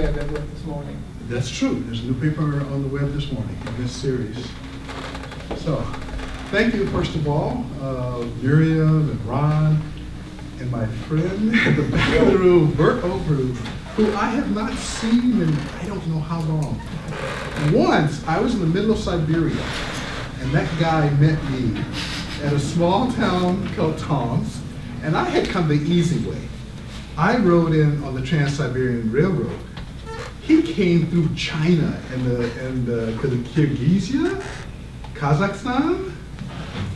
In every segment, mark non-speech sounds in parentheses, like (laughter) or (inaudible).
web as of this morning. That's true. There's a new paper on the web this morning in this series. So, thank you, first of all, uh, Miriam and Ron, and my friend (laughs) at the back of the room, Burt Ovrut, who I have not seen in I don't know how long. Once, I was in the middle of Siberia, and that guy met me at a small town called Tomsk, and I had come the easy way. I rode in on the Trans-Siberian Railroad. He came through China and the and uh, Kyrgyzia, Kazakhstan.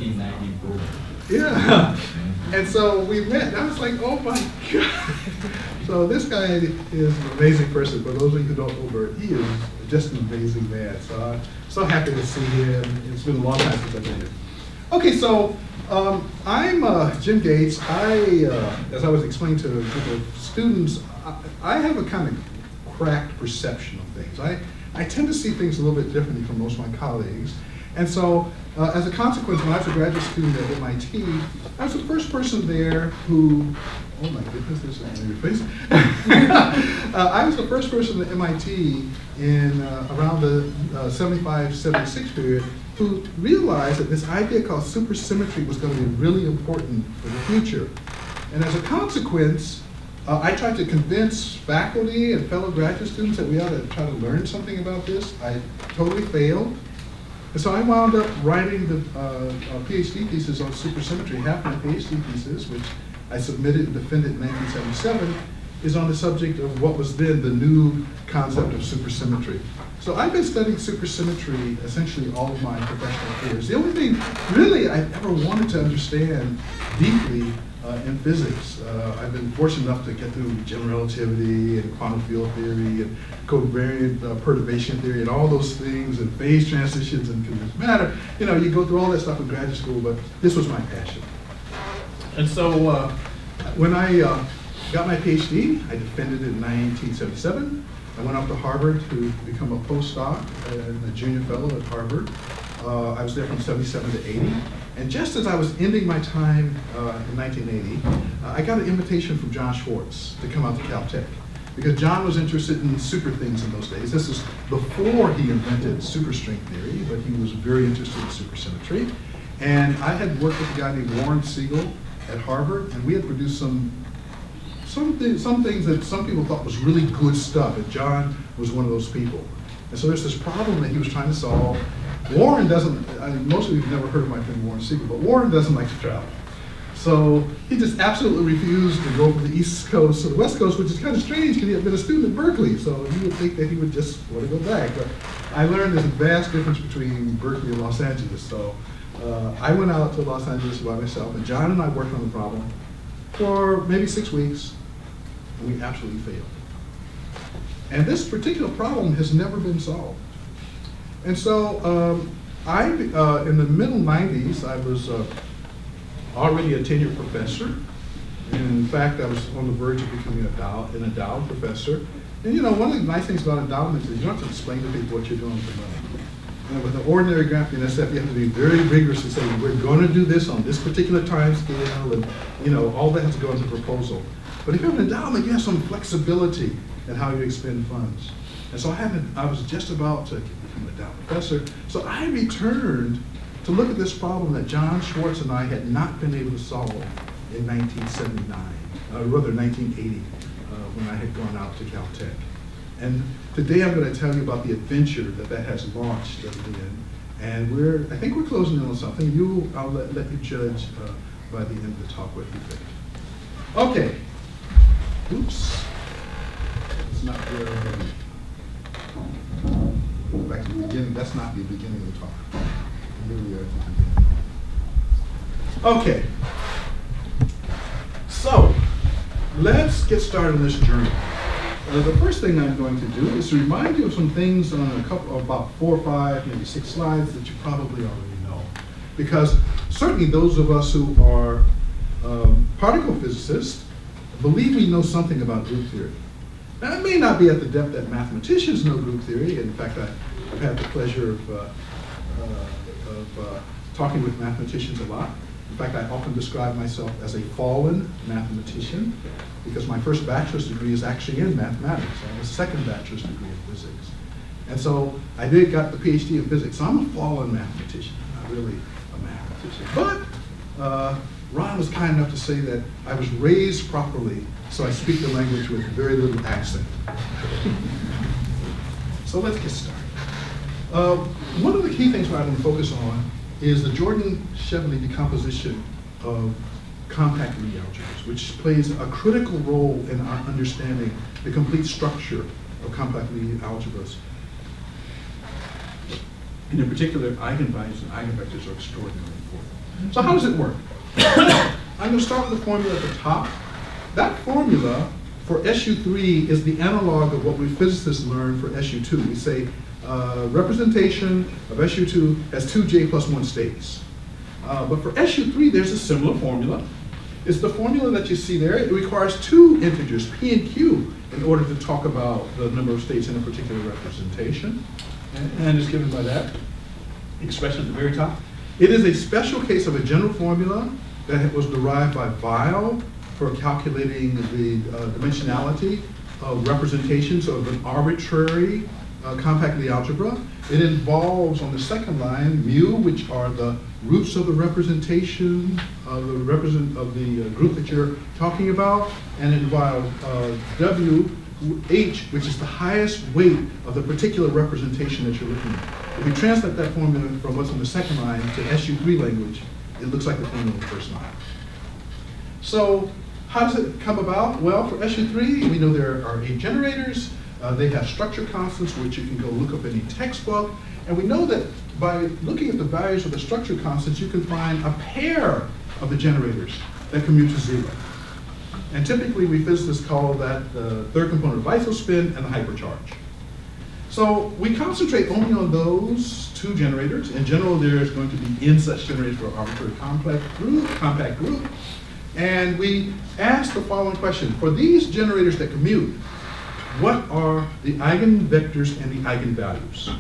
1894. Yeah. (laughs) And so we met, and I was like, oh my God. (laughs) So this guy is an amazing person. For those of you who don't know Burt, he is just an amazing man. So I'm so happy to see him. It's been a long time since I've been here. Okay, so um, I'm uh, Jim Gates. I, uh, as I was explaining to a group of students, I, I have a kind of cracked perception of things. I, I tend to see things a little bit differently from most of my colleagues. And so, uh, as a consequence, when I was a graduate student at MIT, I was the first person there who, oh my goodness, there's on your face. (laughs) uh, I was the first person at MIT in uh, around the uh, 75, 76 period who realized that this idea called supersymmetry was going to be really important for the future. And as a consequence, uh, I tried to convince faculty and fellow graduate students that we ought to try to learn something about this. I totally failed. And so I wound up writing the uh, PhD thesis on supersymmetry. Half my PhD thesis, which I submitted and defended in 1977, is on the subject of what was then the new concept of supersymmetry. So I've been studying supersymmetry essentially all of my professional careers. The only thing really I ever wanted to understand deeply uh, in physics. Uh, I've been fortunate enough to get through general relativity and quantum field theory and covariant uh, perturbation theory and all those things and phase transitions and condensed matter. You know, you go through all that stuff in graduate school, but this was my passion. And so uh, when I uh, got my PhD, I defended it in 1977. I went off to Harvard to become a postdoc and a junior fellow at Harvard. Uh, I was there from 77 to 80. And just as I was ending my time uh, in 1980, uh, I got an invitation from John Schwarz to come out to Caltech. Because John was interested in super things in those days. This is before he invented superstring theory, but he was very interested in supersymmetry. And I had worked with a guy named Warren Siegel at Harvard, and we had produced some some, th some things that some people thought was really good stuff, and John was one of those people. And so there's this problem that he was trying to solve. Warren doesn't, I mean, most of you have never heard of my friend Warren Siegel, but Warren doesn't like to travel. So he just absolutely refused to go from the East Coast to the West Coast, which is kind of strange because he had been a student at Berkeley. So you would think that he would just want to go back. But I learned there's a vast difference between Berkeley and Los Angeles. So uh, I went out to Los Angeles by myself, and John and I worked on the problem for maybe six weeks and we absolutely failed. And this particular problem has never been solved. And so um, I, uh, in the middle 90s, I was uh, already a tenured professor. And in fact, I was on the verge of becoming a Dow, an endowed professor. And you know, one of the nice things about endowments is you don't have to explain to people what you're doing with the money. Know, with an ordinary grant from NSF, you have to be very rigorous and say, we're going to do this on this particular time scale, and you know, all that has to go into the proposal. But if you have an endowment, you have some flexibility in how you expend funds. And so I I was just about to become an endowed professor. So I returned to look at this problem that John Schwarz and I had not been able to solve in 1979, uh, rather 1980, uh, when I had gone out to Caltech. And today I'm going to tell you about the adventure that that has launched in. And we're, I think we're closing in on something. You, I'll let, let you judge uh, by the end of the talk what you think. Okay, Oops. It's not where To the beginning. That's not the beginning of the talk. Here we are at the beginning. Okay. So, let's get started on this journey. Uh, the first thing I'm going to do is to remind you of some things on a couple, about four or five, maybe six slides that you probably already know. Because certainly those of us who are um, particle physicists believe we know something about group theory. Now, it may not be at the depth that mathematicians know group theory. In fact, I, have had the pleasure of, uh, uh, of uh, talking with mathematicians a lot. In fact, I often describe myself as a fallen mathematician because my first bachelor's degree is actually in mathematics. I have a second bachelor's degree in physics. And so I did got the PhD in physics. So I'm a fallen mathematician, not really a mathematician. But uh, Ron was kind enough to say that I was raised properly, so I speak the language with very little accent. so let's get started. Uh, one of the key things I'm going to focus on is the Jordan-Chevalley decomposition of compact Lie algebras, which plays a critical role in our understanding the complete structure of compact Lie algebras. And in particular, eigenvalues and eigenvectors are extraordinarily important. So how does it work? (coughs) I'm going to start with the formula at the top. That formula for SU3 is the analog of what we physicists learn for SU2. We say uh, representation of SU2 has two J plus one states. Uh, but for SU3, there's a similar formula. It's the formula that you see there. It requires two integers, P and Q, in order to talk about the number of states in a particular representation. And, and it's given by that expression at the very top. It is a special case of a general formula that was derived by Weyl for calculating the uh, dimensionality of representations of an arbitrary uh, compact Lie algebra. It involves on the second line mu, which are the roots of the representation of the represent of the uh, group that you're talking about, and it involves uh, w h, which is the highest weight of the particular representation that you're looking at. If you translate that formula from what's on the second line to SU3 language, it looks like the formula on the first line. So how does it come about? Well, for SU3, we know there are eight generators. Uh, they have structure constants, which you can go look up in any textbook. And we know that by looking at the values of the structure constants, you can find a pair of the generators that commute to zero. And typically, we physicists call that the third component of isospin and the hypercharge. So we concentrate only on those two generators. In general, there is going to be n such generators for arbitrary complex group, compact group. And we ask the following question. For these generators that commute, what are the eigenvectors and the eigenvalues?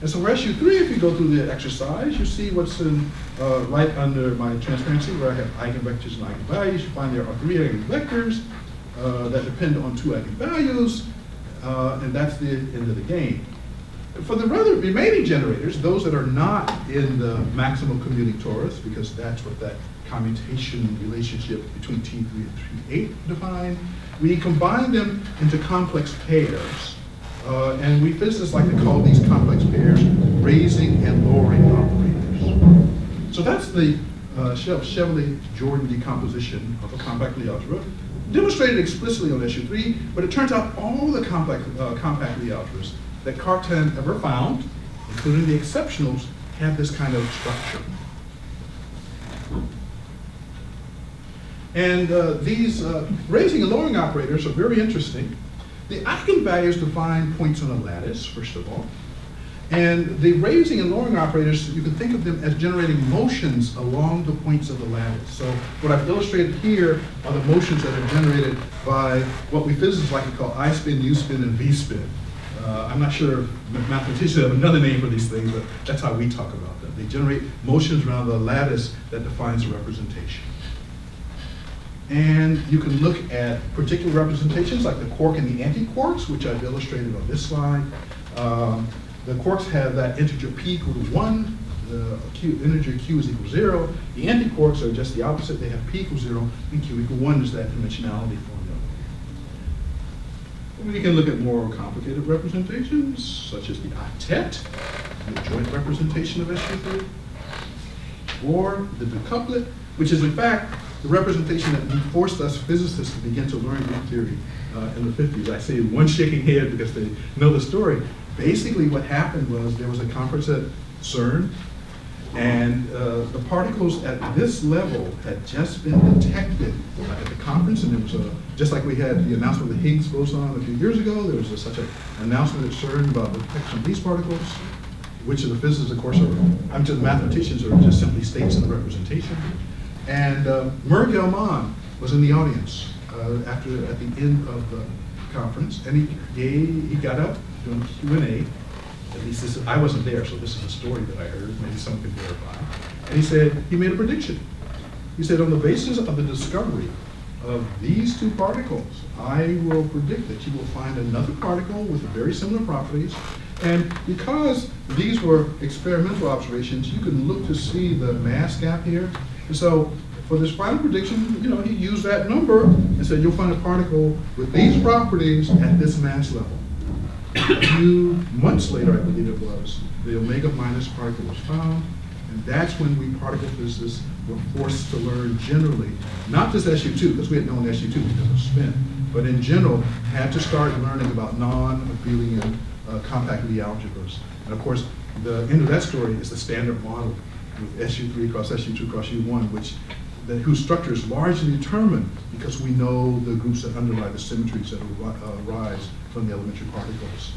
And so for SU3, if you go through the exercise, you see what's in uh, right under my transparency where I have eigenvectors and eigenvalues. You find there are three eigenvectors uh, that depend on two eigenvalues, uh, and that's the end of the game. For the rather remaining generators, those that are not in the maximal commuting torus, because that's what that commutation relationship between T3 and T8 define, we combine them into complex pairs. Uh, and we physicists like to call these complex pairs raising and lowering operators. So that's the uh, Chevalley-Jordan decomposition of a compact Lie algebra, demonstrated explicitly on SU3, but it turns out all the uh, compact Lie algebras that Cartan ever found, including the exceptionals, have this kind of structure. And uh, these uh, raising and lowering operators are very interesting. The eigenvalues define points on a lattice, first of all. And the raising and lowering operators, you can think of them as generating motions along the points of the lattice. So what I've illustrated here are the motions that are generated by what we physicists like to call I spin, U spin, and V spin. Uh, I'm not sure if mathematicians have another name for these things, but that's how we talk about them. They generate motions around the lattice that defines a representation. And you can look at particular representations like the quark and the antiquarks, which I've illustrated on this slide. Um, the quarks have that integer p equal to 1, the q, integer q is equal to 0. The antiquarks are just the opposite. They have p equals 0 and q equal 1 is that dimensionality formula. We can look at more complicated representations, such as the octet, the joint representation of SU3, or the decuplet, which is in fact the representation that forced us physicists to begin to learn group theory uh, in the 50s. I say one shaking head because they know the story. Basically what happened was there was a conference at CERN and uh, the particles at this level had just been detected uh, at the conference, and it was a, just like we had the announcement of the Higgs boson a few years ago. There was a, such an announcement at CERN about the detection of these particles, which of the physicists, of course, are, I'm just the mathematicians, are just simply states in the representation. And uh, Murray Gell-Mann was in the audience uh, after at the end of the conference, and he he got up doing Q and A. At least this I wasn't there, so this is a story that I heard. Maybe someone can verify. And he said he made a prediction. he said, on the basis of the discovery of these two particles, I will predict that you will find another particle with very similar properties. And because these were experimental observations, you can look to see the mass gap here. And so for this final prediction, you know, he used that number and said, you'll find a particle with these properties at this mass level. A few months later, I believe it was, the omega minus particle was found, and that's when we particle physicists were forced to learn generally, not just SU2, because we had known SU2 because of spin, but in general, had to start learning about non-abelian uh, compact Lie algebras. And of course, the end of that story is the standard model with SU3 cross SU2 cross U1, which that whose structure is largely determined because we know the groups that underlie the symmetries that arise from the elementary particles.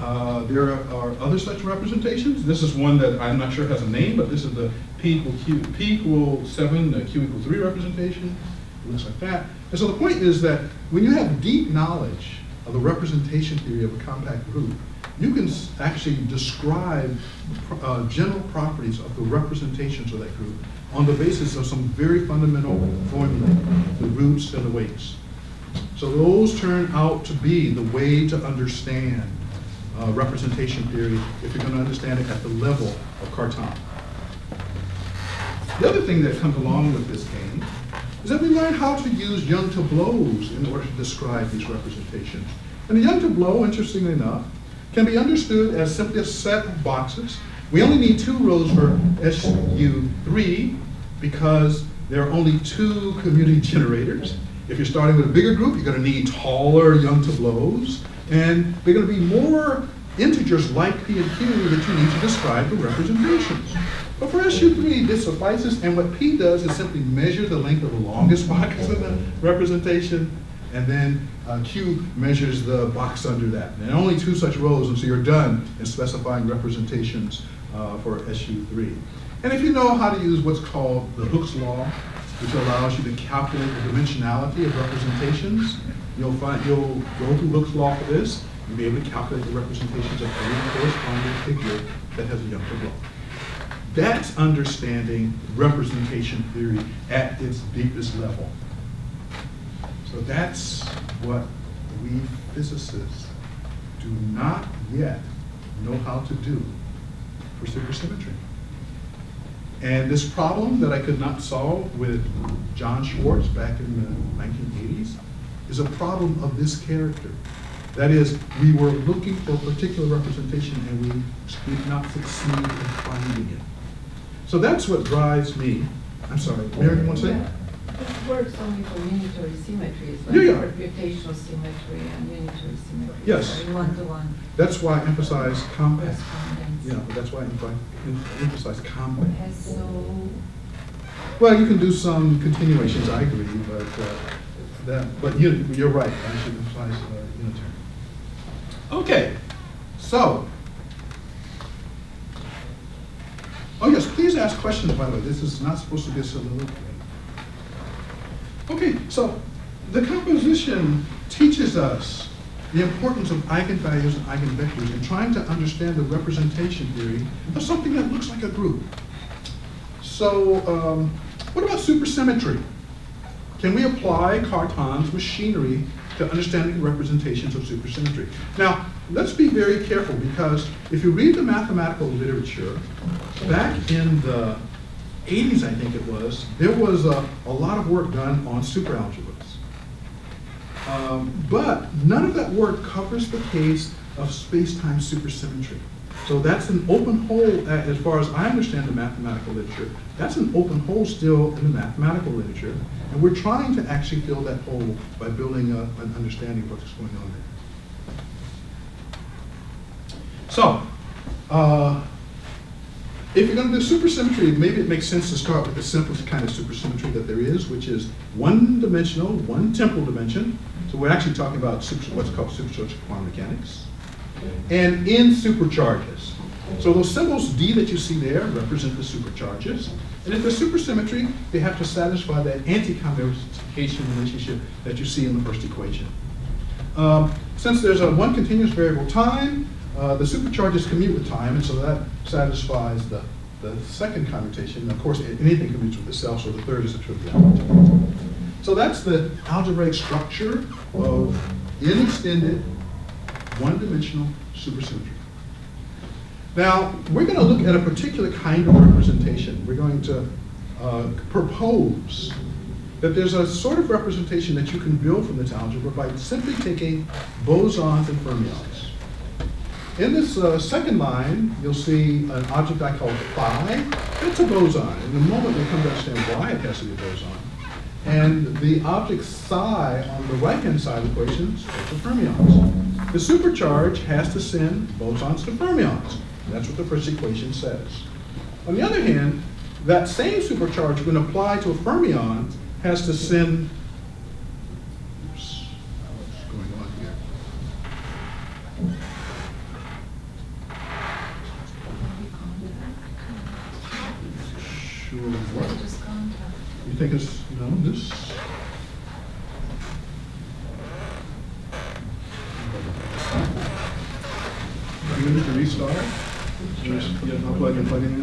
Uh, there are, other such representations. This is one that I'm not sure has a name, but this is the P equal Q, P equal seven, uh, Q equal three representation. It looks like that. And so the point is that when you have deep knowledge of the representation theory of a compact group, you can actually describe uh, general properties of the representations of that group on the basis of some very fundamental formulae, the roots and the weights. So those turn out to be the way to understand uh, representation theory if you're going to understand it at the level of Cartan. The other thing that comes along with this game is that we learn how to use young tableaus in order to describe these representations. And the young tableau, interestingly enough, can be understood as simply a set of boxes. We only need two rows for SU3 because there are only two community (laughs) generators. If you're starting with a bigger group, you're going to need taller young tableaus, and they're going to be more integers like P and Q that you need to describe the representations. But for SU3, this suffices, and what P does is simply measure the length of the longest (laughs) box in the representation, and then uh, Q measures the box under that. And only two such rows, and so you're done in specifying representations uh, for SU3. And if you know how to use what's called the Hooke's law, which allows you to calculate the dimensionality of representations, you'll find you'll go through Hooke's law for this. You'll be able to calculate the representations of any corresponding figure that has a Young tableau. That's understanding representation theory at its deepest level. So that's what we physicists do not yet know how to do for supersymmetry. And this problem that I could not solve with John Schwarz back in the 1980s is a problem of this character. That is, we were looking for a particular representation and we did not succeed in finding it. So that's what drives me. I'm sorry, Mary, you want to say? Yeah. This works only for unitary symmetries, Yeah, yeah. like permutational symmetry and unitary symmetry. Yes. One-to-one That's why I emphasize compact. Yeah, but that's why I emphasize compact. So, Well, you can do some continuations, I agree, but uh, that, but you, you're right, I should emphasize uh, unitary. Okay, so. Oh yes, please ask questions, by the way, this is not supposed to be a soliloquy. Okay, so the composition teaches us the importance of eigenvalues and eigenvectors in trying to understand the representation theory of something that looks like a group. So, um, what about supersymmetry? Can we apply Cartan's machinery to understanding representations of supersymmetry? Now, let's be very careful because if you read the mathematical literature, back in the 80s, I think it was, there was a, a lot of work done on superalgebras. Um, but none of that work covers the case of space-time supersymmetry. So that's an open hole, as far as I understand the mathematical literature, that's an open hole still in the mathematical literature. And we're trying to actually fill that hole by building a, an understanding of what's going on there. So, uh, if you're going to do supersymmetry, maybe it makes sense to start with the simplest kind of supersymmetry that there is, which is one-dimensional, one temporal dimension. So we're actually talking about super, what's called supercharged quantum mechanics. And in supercharges. So those symbols D that you see there represent the supercharges. And if they're supersymmetry, they have to satisfy that anti-commutation relationship that you see in the first equation. Um, since there's a one continuous variable time, uh, the supercharges commute with time, and so that satisfies the the second commutation. Of course, anything commutes with itself, so the third is a triviality. So that's the algebraic structure of n-extended, one-dimensional supersymmetry. Now, we're going to look at a particular kind of representation. We're going to uh, propose that there's a sort of representation that you can build from this algebra by simply taking bosons and fermions. In this uh, second line, you'll see an object I call phi. It's a boson. In a moment, we'll come to understand why it has to be a boson. And the object psi on the right-hand side of the equation is the fermions. The supercharge has to send bosons to fermions. That's what the first equation says. On the other hand, that same supercharge, when applied to a fermion, has to send. Oops, what's going on here? Sure, what? Just contact. You think this? this? You need to restart? Yeah, unplug and plug in?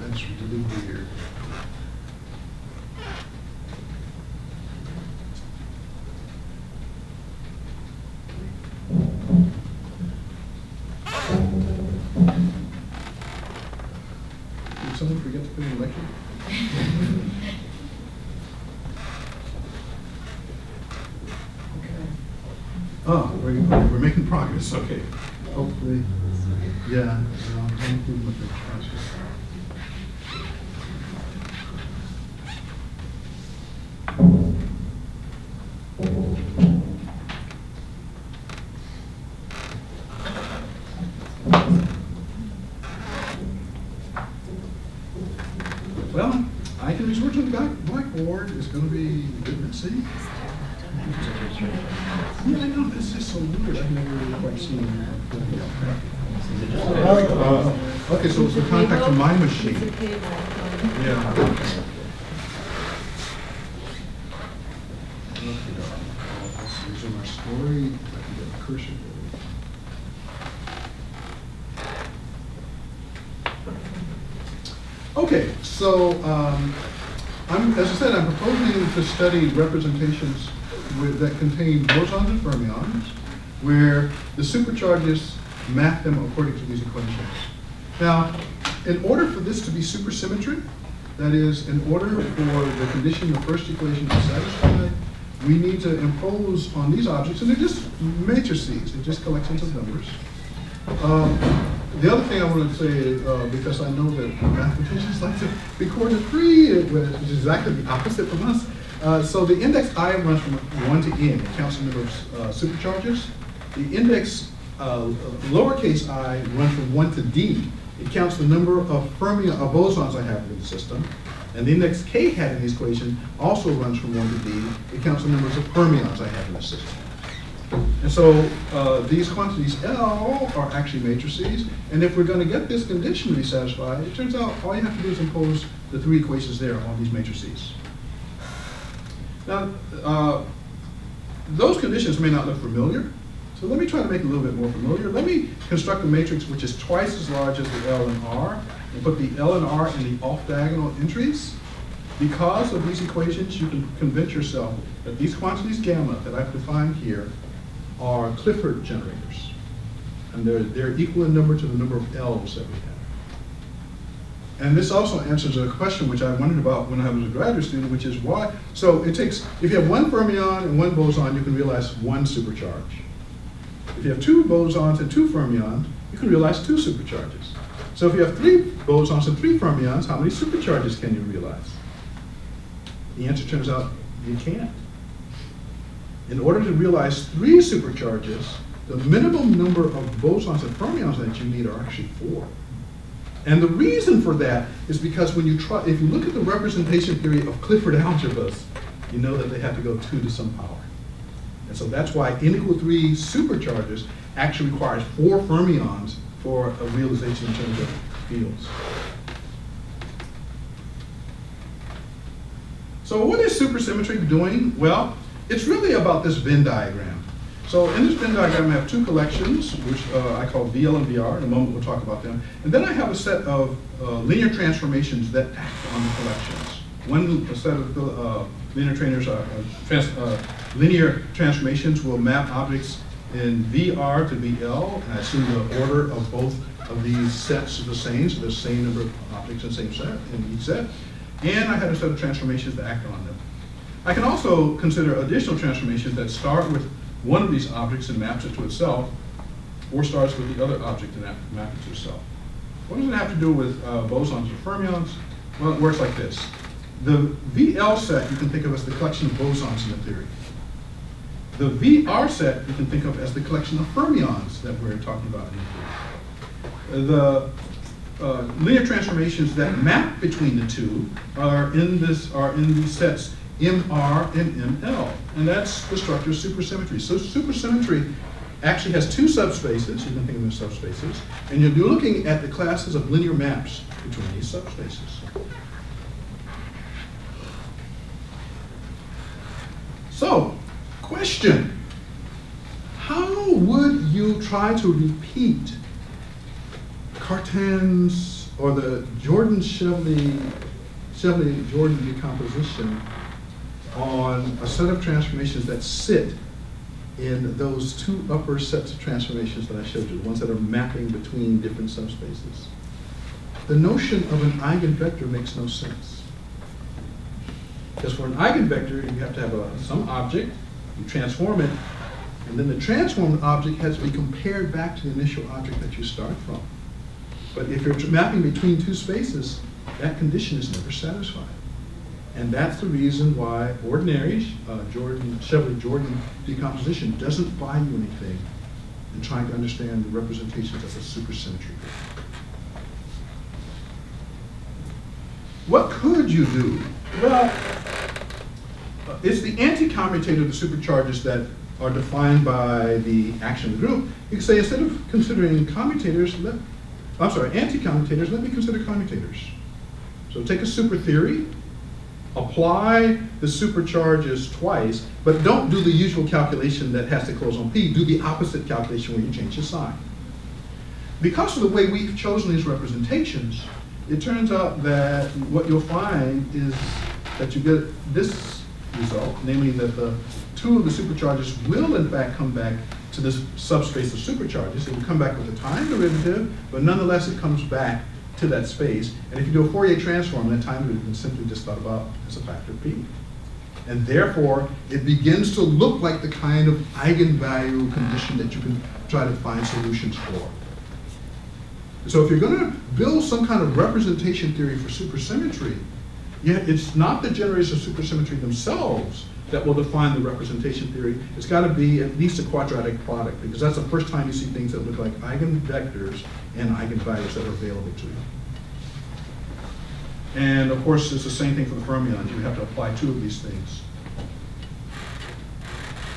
That's really weird. Did someone forget to put in electric? Oh, we're, we're making progress, okay. Hopefully, yeah. they're trying to- Well, I can resort to the black- blackboard, it's gonna be a bit messy. Yeah, I know, this is so weird, I've never really quite seen it. Uh, Okay, so it's the contact to my machine. It's a cable. Yeah. These are my story, I can get the cursor. Okay, so, um, I'm, as I said, I'm proposing to study representations with, that contain bosons and fermions, where the supercharges map them according to these equations. Now, in order for this to be supersymmetry, that is, in order for the condition of the first equation to be satisfied, we need to impose on these objects, and they're just matrices, they're just collections of numbers. Um, The other thing I want to say, uh, because I know that mathematicians like to be coordinate free, uh, which is exactly the opposite from us. Uh, So the index I runs from one to n, it counts the number of uh, supercharges. The index uh, lowercase i runs from one to d, it counts the number of fermion, of bosons I have in the system. And the index k hat in this equation also runs from one to d, it counts the numbers of fermions I have in the system. And so uh, these quantities L are actually matrices, and if we're going to get this condition to be satisfied, it turns out all you have to do is impose the three equations there on these matrices. Now, uh, those conditions may not look familiar, so let me try to make it a little bit more familiar. Let me construct a matrix which is twice as large as the L and R, and put the L and R in the off-diagonal entries. Because of these equations, you can convince yourself that these quantities gamma that I've defined here are Clifford generators. And they're, they're equal in number to the number of L's that we have. And this also answers a question which I wondered about when I was a graduate student, which is why, so it takes, if you have one fermion and one boson, you can realize one supercharge. If you have two bosons and two fermions, you can realize two supercharges. So if you have three bosons and three fermions, how many supercharges can you realize? The answer turns out you can't. In order to realize three supercharges, the minimum number of bosons and fermions that you need are actually four. And the reason for that is because when you try, if you look at the representation theory of Clifford algebras, you know that they have to go two to some power. And so that's why n equal three supercharges actually requires four fermions for a realization in terms of fields. So what is supersymmetry doing? Well, it's really about this Venn diagram. So in this Venn diagram, I have two collections, which uh, I call VL and VR. In a moment, we'll talk about them. And then I have a set of uh, linear transformations that act on the collections. One set of uh, linear trainers, are, uh, trans, uh, linear transformations will map objects in VR to VL, and I assume the order of both of these sets is the same, so the same number of objects in the same set in each set. And I had a set of transformations that act on them. I can also consider additional transformations that start with one of these objects and maps it to itself, or starts with the other object and map map it to itself. What does it have to do with uh, bosons or fermions? Well, it works like this. The VL set you can think of as the collection of bosons in the theory. The VR set you can think of as the collection of fermions that we're talking about in the uh, linear transformations that map between the two are in this are in these sets MR and ML, and that's the structure of supersymmetry. So supersymmetry actually has two subspaces. You can think of them as subspaces, and you're looking at the classes of linear maps between these subspaces. So, question: How would you try to repeat Cartan's or the Jordan Chevalley Chevalley Jordan decomposition on a set of transformations that sit in those two upper sets of transformations that I showed you, the ones that are mapping between different subspaces. The notion of an eigenvector makes no sense. Because for an eigenvector, you have to have a, some object, you transform it, and then the transformed object has to be compared back to the initial object that you start from. But if you're mapping between two spaces, that condition is never satisfied. And that's the reason why ordinary uh, Jordan, Chevalley Jordan decomposition doesn't buy you anything in trying to understand the representations of a supersymmetry. What could you do? Well, it's the anti-commutator of the supercharges that are defined by the action group. You can say instead of considering commutators, let, I'm sorry, anti-commutators, let me consider commutators. So take a super theory, apply the supercharges twice, but don't do the usual calculation that has to close on P. Do the opposite calculation where you change the sign. Because of the way we've chosen these representations, it turns out that what you'll find is that you get this result, namely that the two of the supercharges will in fact come back to this subspace of supercharges. It will come back with a time derivative, but nonetheless it comes back to that space. And if you do a Fourier transform, that time derivative is simply just thought about as a factor of p. And therefore, it begins to look like the kind of eigenvalue condition that you can try to find solutions for. So if you're going to build some kind of representation theory for supersymmetry, yeah, it's not the generators of supersymmetry themselves that will define the representation theory. It's got to be at least a quadratic product, because that's the first time you see things that look like eigenvectors and eigenvalues that are available to you. And of course, it's the same thing for the fermions. You have to apply two of these things.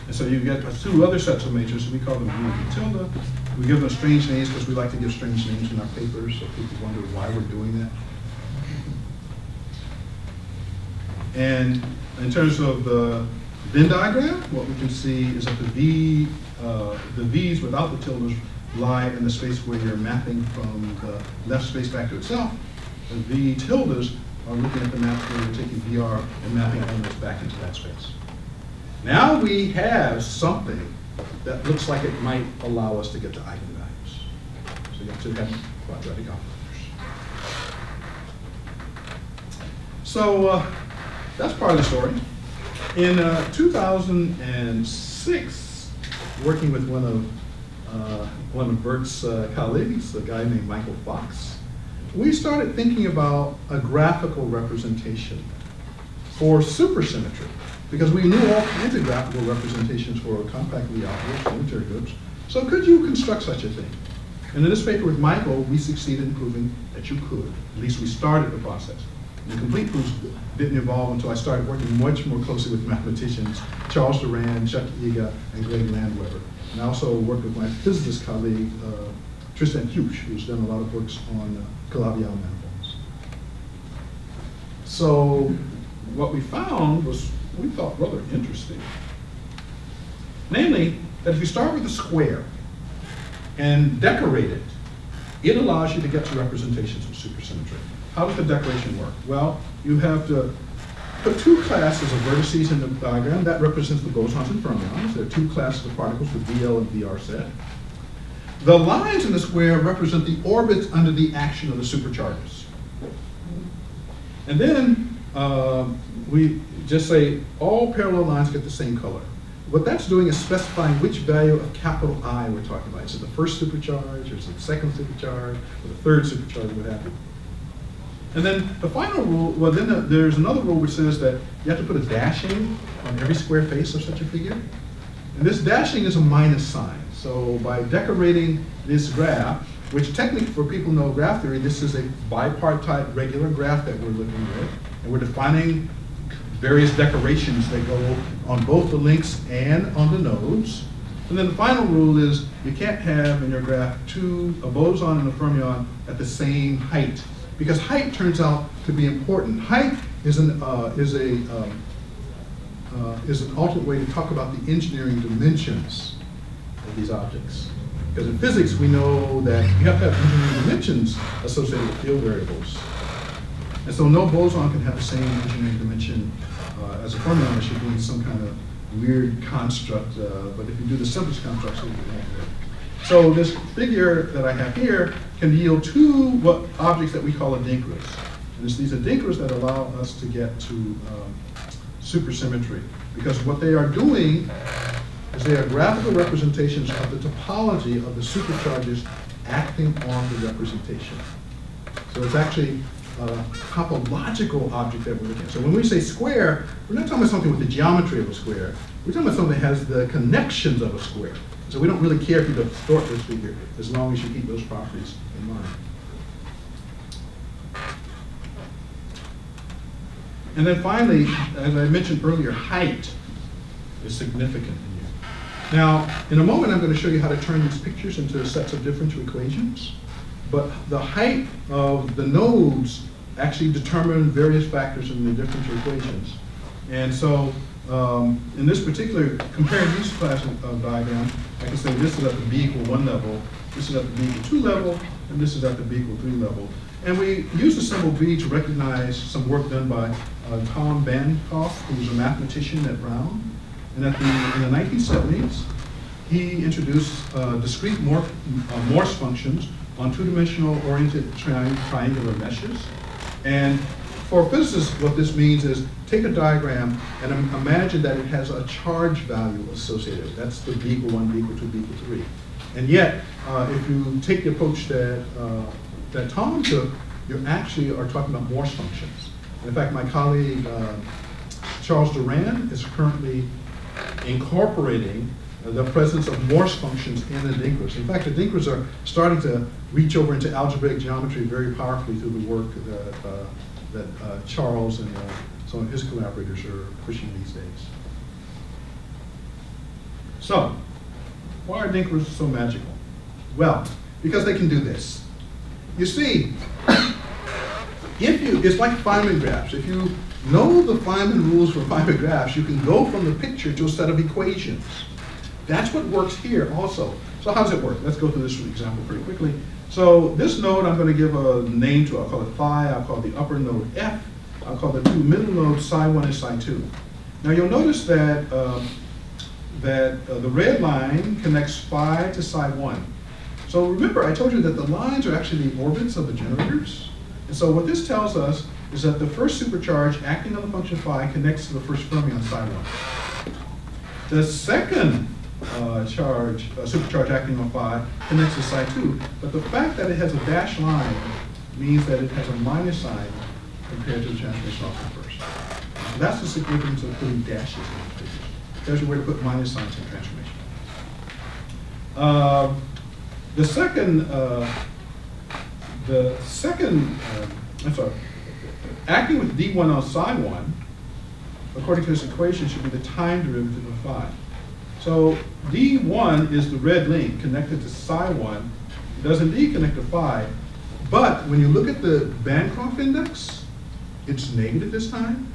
And so you get two other sets of matrices. We call them U and tilde. We give them strange names because we like to give strange names in our papers, so people wonder why we're doing that. And in terms of the Venn diagram, what we can see is that the V, uh, the V's without the tildes lie in the space where you're mapping from the left space back to itself. The V tildes are looking at the map where you're taking VR and mapping elements back into that space. Now we have something that looks like it might allow us to get to eigenvalues. So you have to have quadratic operators. So uh, that's part of the story. In uh, 2006, working with one of uh, one of Burke's uh, colleagues, a guy named Michael Faux, we started thinking about a graphical representation for supersymmetry because we knew all kinds of graphical representations for compactly operated unitary groups. So could you construct such a thing? And in this paper with Michael, we succeeded in proving that you could. At least we started the process. The complete proofs didn't evolve until I started working much more closely with mathematicians, Charles Doran, Chuck Iga, and Greg Landweber. And I also worked with my physicist colleague, uh, Tristan Hübsch, who's done a lot of works on uh, Calabi-Yau manifolds. So what we found was, we thought rather interesting. Namely, that if you start with a square and decorate it, it allows you to get to representations of supersymmetry. How does the decoration work? Well, you have to put two classes of vertices in the diagram. That represents the bosons and fermions. There are two classes of particles, the VL and VR set. The lines in the square represent the orbits under the action of the supercharges. And then uh, we just say all parallel lines get the same color. What that's doing is specifying which value of capital I we're talking about. Is it the first supercharge, or is it the second supercharge, or the third supercharge, what have you. And then the final rule, well, then the- there's another rule which says that you have to put a dashing on every square face of such a figure. And this dashing is a minus sign. So by decorating this graph, which technically for people who know graph theory, this is a bipartite regular graph that we're looking with. And we're defining various decorations that go on both the links and on the nodes. And then the final rule is you can't have in your graph two, a boson and a fermion at the same height. Because height turns out to be important. Height is an, uh, is a, um, uh, is an alternate way to talk about the engineering dimensions of these objects. Because in physics, we know that you have to have engineering dimensions associated with field variables. And so no boson can have the same engineering dimension uh, as a fermion unless you're doing some kind of weird construct, uh, but if you do the simplest constructs, it won't work. So this figure that I have here can yield two what objects that we call adinkras. And it's these adinkras that allow us to get to um, supersymmetry. Because what they are doing is they are graphical representations of the topology of the supercharges acting on the representation. So it's actually a topological object that we're looking at. So when we say square, we're not talking about something with the geometry of a square. We're talking about something that has the connections of a square. So we don't really care if you distort this figure, as long as you keep those properties in mind. And then finally, as I mentioned earlier, height is significant in here. Now, in a moment, I'm going to show you how to turn these pictures into sets of differential equations. But the height of the nodes actually determine various factors in the differential equations. And so, um, in this particular, comparing these class of, of diagrams, I can say this is at the b equal one level, this is at the b equal two level, and this is at the b equal three level. And we use the symbol b to recognize some work done by uh, Tom Banchoff, who was a mathematician at Brown. And at the, in the 1970s, he introduced uh, discrete Morse, uh, Morse functions on two-dimensional oriented tri triangular meshes. And for physicists, what this means is take a diagram and im- imagine that it has a charge value associated. That's the b equal one, b equal two, b equal three. And yet, uh, if you take the approach that, uh, that Tom took, you actually are talking about Morse functions. In fact, my colleague, uh, Charles Doran, is currently incorporating the presence of Morse functions in adinkras. In fact, the adinkras are starting to reach over into algebraic geometry very powerfully through the work that, uh, that uh, Charles and uh, some of his collaborators are pushing these days. So, why are adinkras so magical? Well, because they can do this. You see, if you, it's like Feynman graphs. If you know the Feynman rules for Feynman graphs, you can go from the picture to a set of equations. That's what works here also. So how does it work? Let's go through this example pretty quickly. So this node, I'm going to give a name to. I'll call it phi. I'll call the upper node f. I'll call the two middle nodes psi 1 and psi 2. Now you'll notice that, um, that uh, the red line connects phi to psi 1. So remember, I told you that the lines are actually the orbits of the generators. And so what this tells us is that the first supercharge acting on the function phi connects to the first fermion psi 1. The second uh, charge, uh, supercharge acting on phi connects to psi 2, but the fact that it has a dashed line means that it has a minus sign compared to the transformation off first. So that's the significance of putting dashes in the. There's a way to put minus signs in transformation. Uh, the second, the second, uh, I'm sorry, acting with D1 on psi 1, according to this equation, should be the time derivative of phi. So D1 is the red link connected to psi 1. It does indeed connect to phi, but when you look at the Banchoff index, it's negative this time.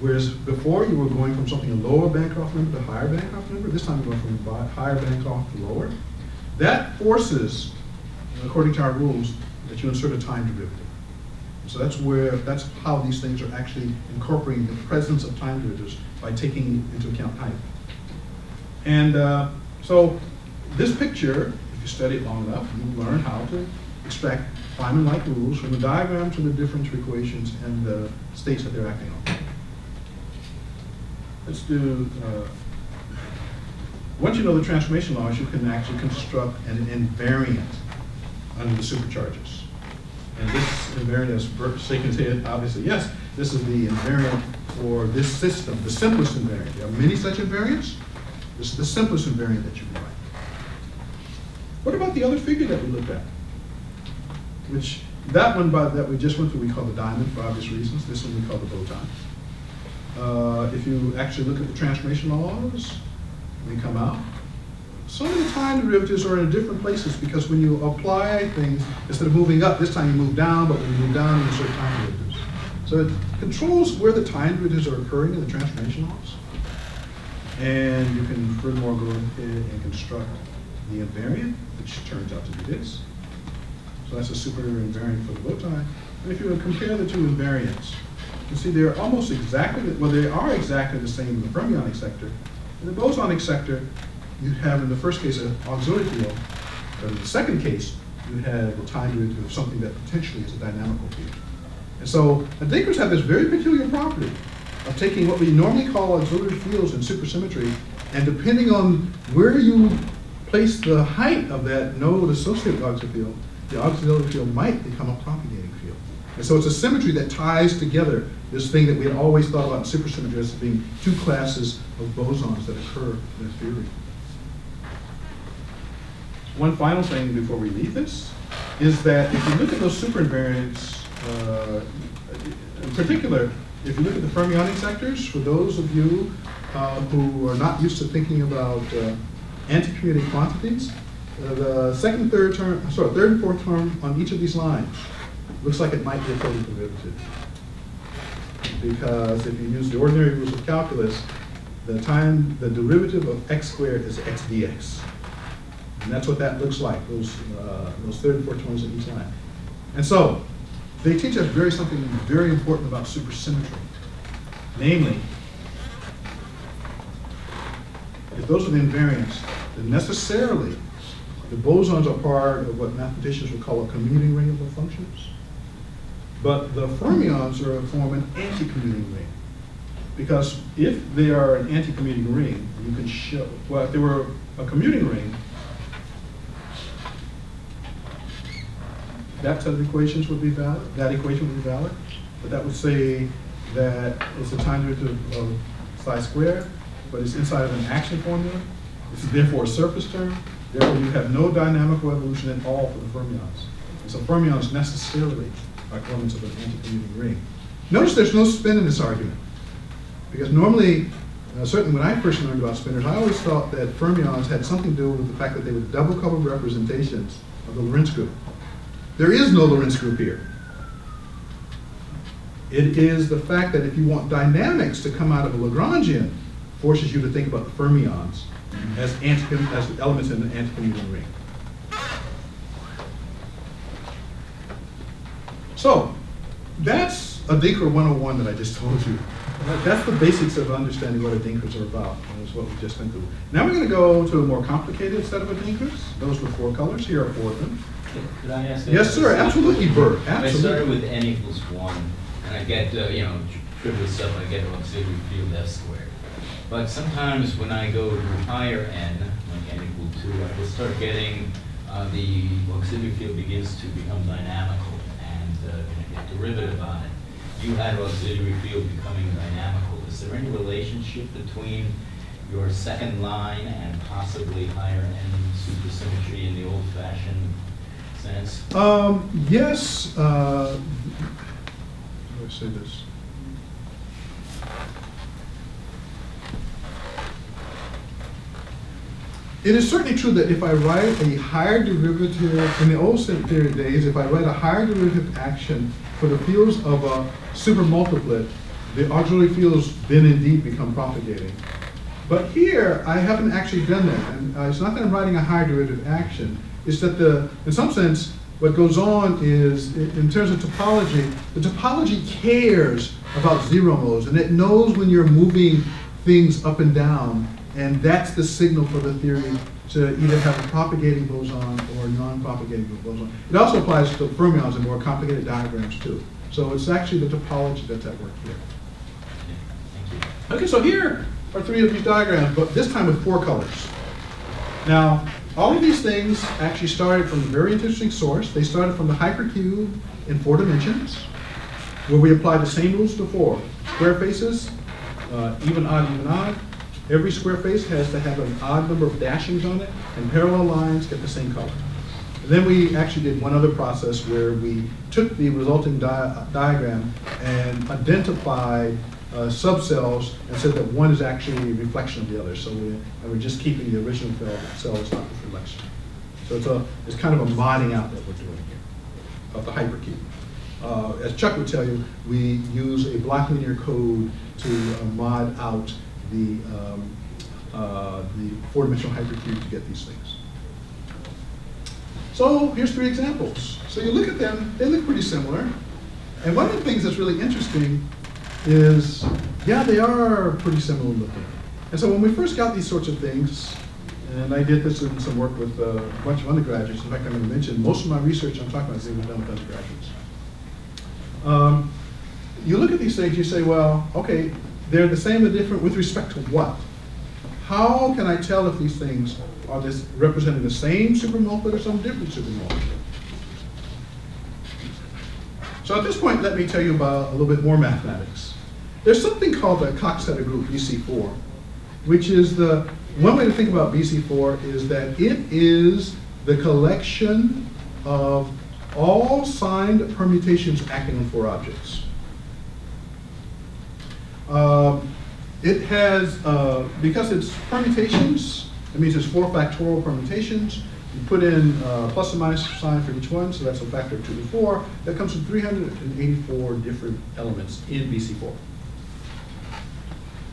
Whereas before you were going from something a lower Banchoff number to higher Banchoff number, this time you're going from higher Banchoff to lower. That forces, according to our rules, that you insert a time derivative. So that's where, that's how these things are actually incorporating the presence of time derivatives by taking into account type. And uh, so this picture, if you study it long enough, you learn how to extract Feynman-like rules from the diagrams of the differential equations and the states that they're acting on. Let's do, uh, once you know the transformation laws, you can actually construct an invariant under the supercharges. And this invariant, as Burt Sagan said, obviously, yes, this is the invariant for this system, the simplest invariant. There are many such invariants. This is the simplest invariant that you can write. What about the other figure that we looked at? Which, that one by, that we just went through, we call the diamond for obvious reasons. This one we call the bow tie. Uh, if you actually look at the transformation laws, they come out. Some of the time derivatives are in different places because when you apply things, instead of moving up, this time you move down, but when you move down, you insert time derivatives. So it controls where the time derivatives are occurring in the transformation laws. And you can furthermore go ahead and construct the invariant, which turns out to be this. So that's a super invariant for the bow tie. And if you compare the two invariants, you see they're almost exactly, the- well, they are exactly the same in the fermionic sector. In the bosonic sector, you have in the first case an auxiliary field, but in the second case, you have the time derivative of something that potentially is a dynamical field. And so, Adinkras have this very peculiar property of taking what we normally call auxiliary fields in supersymmetry, and depending on where you place the height of that node associated with auxiliary field, the auxiliary field might become a propagating field. And so it's a symmetry that ties together this thing that we had always thought about in supersymmetry as being two classes of bosons that occur in a theory. One final thing before we leave this is that if you look at those superinvariants, uh, in particular, if you look at the fermionic sectors, for those of you uh, who are not used to thinking about uh, anti-commuting quantities, uh, the second third term, sorry, third and fourth term on each of these lines looks like it might be a total derivative. Because if you use the ordinary rules of calculus, the time, the derivative of x squared is x dx. And that's what that looks like, those, uh, those third and fourth terms in each line. And so, they teach us very something very important about supersymmetry. Namely, if those are the invariants, then necessarily the bosons are part of what mathematicians would call a commuting ring of the functions. But the fermions are form an anti-commuting ring. Because if they are an anti-commuting ring, you can show, well, if they were a commuting ring, that set of equations would be valid, that equation would be valid, but that would say that it's a time derivative of psi squared, but it's inside of an action formula. It's therefore a surface term, therefore you have no dynamical evolution at all for the fermions. And so fermions necessarily are elements of an anti-commuting ring. Notice there's no spin in this argument. Because normally, uh, certainly when I first learned about spinors, I always thought that fermions had something to do with the fact that they were double-coupled representations of the Lorentz group. There is no Lorentz group here. It is the fact that if you want dynamics to come out of a Lagrangian, forces you to think about the fermions as, as elements in an anti-commuting ring. So, that's Adinkra 101 that I just told you. That's the basics of understanding what Adinkras are about, that's what we just went through. Now we're going to go to a more complicated set of Adinkras, those were four colors. Here are four of them. Could I ask? Yes, sir, absolutely, Burt, I started absolutely. with n equals one, and I get, uh, you know, trivial stuff, I get auxiliary field f squared. But sometimes when I go to higher n, like n equal two, I will start getting, uh, the auxiliary field begins to become dynamical and, uh, you get derivative on it. You had auxiliary field becoming dynamical. Is there any relationship between your second line and possibly higher n supersymmetry in the old-fashioned sense? Um, yes, uh, how do I say this? It is certainly true that if I write a higher derivative, in the old set theory days, if I write a higher derivative action for the fields of a supermultiplet, the auxiliary fields then indeed become propagating. But here, I haven't actually done that, and uh, it's not that I'm writing a higher derivative action, it's that the, in some sense, what goes on is, in terms of topology, the topology cares about zero modes, and it knows when you're moving things up and down, and that's the signal for the theory to either have a propagating boson or a non-propagating boson. It also applies to fermions and more complicated diagrams too. So it's actually the topology that's at work here. Okay, so here are three of these diagrams, but this time with four colors. Now, all of these things actually started from a very interesting source. They started from the hypercube in four dimensions, where we applied the same rules before. Square faces, uh, even odd, even odd. Every square face has to have an odd number of dashings on it, and parallel lines get the same color. And then we actually did one other process where we took the resulting dia- diagram and identified subcells and said that one is actually a reflection of the other. So we, we're just keeping the original cell, as not the reflection. So it's a, it's kind of a modding out that we're doing here of the hypercube. Uh, as Chuck would tell you, we use a block linear code to uh, mod out the, um, uh, the four-dimensional hypercube to get these things. So here's three examples. So you look at them, they look pretty similar. And one of the things that's really interesting is, yeah, they are pretty similar looking. And so when we first got these sorts of things, and I did this in some work with uh, a bunch of undergraduates, in fact, I'm going to mention most of my research I'm talking about is even done with undergraduates. Um, you look at these things, you say, well, okay, they're the same or different with respect to what? How can I tell if these things are this representing the same supermultiplet or some different supermultiplet? So at this point, let me tell you about a little bit more mathematics. There's something called the Coxeter group, BC4, which is the, one way to think about BC4 is that it is the collection of all signed permutations acting on four objects. Um, It has, uh, because it's permutations, it means it's four factorial permutations. You put in uh, plus and minus sign for each one, so that's a factor of two to four. That comes from 384 different elements in BC4.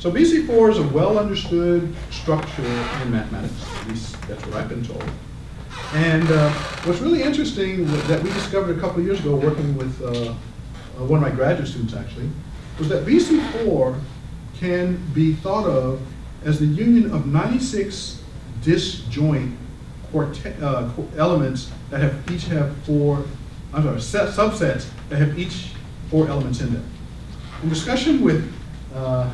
So BC4 is a well-understood structure in mathematics, at least that's what I've been told. And uh, what's really interesting that we discovered a couple of years ago, working with uh, uh, one of my graduate students actually, was that BC4 can be thought of as the union of 96 disjoint quartet, uh, elements that have each have four, I'm sorry, set, subsets that have each four elements in them. In discussion with uh,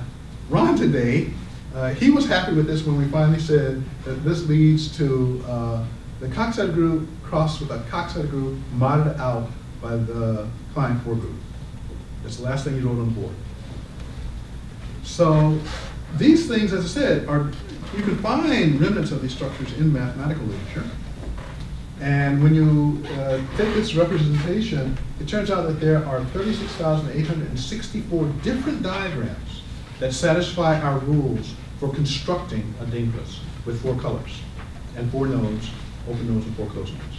Ron today, uh, he was happy with this when we finally said that this leads to uh, the Coxeter group crossed with a Coxeter group modded out by the Klein 4 group. That's the last thing he wrote on the board. So these things, as I said, are, you can find remnants of these structures in mathematical literature. And when you uh, take this representation, it turns out that there are 36,864 different diagrams that satisfy our rules for constructing adinkras with four colors and four nodes, open nodes and four closed nodes.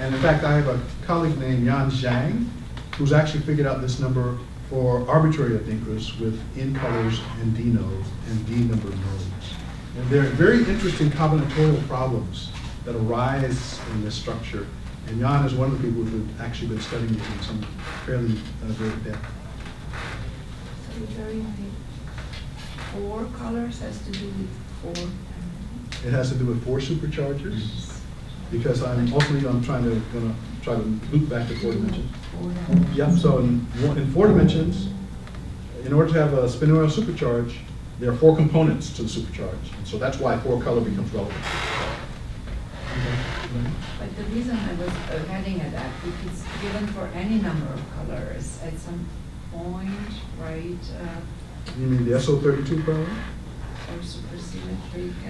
And in fact, I have a colleague named Yan Zhang, who's actually figured out this number for arbitrary adinkras with n colors and d nodes and d number nodes. And they're very interesting combinatorial problems that arise in this structure. And Yan is one of the people who've actually been studying it in some fairly uh, great depth. So regarding the four colors has to do with four. It has to do with four superchargers, because I'm ultimately, I'm trying to, gonna try to loop back to four dimensions. four. Yep, so in, one- in four dimensions, in order to have a spinorial supercharge, there are four components to the supercharge. And so that's why four color becomes relevant. But the reason I was getting at that, if it's given for any number of colors at some point, right, uh, You mean the SO thirty-two problem?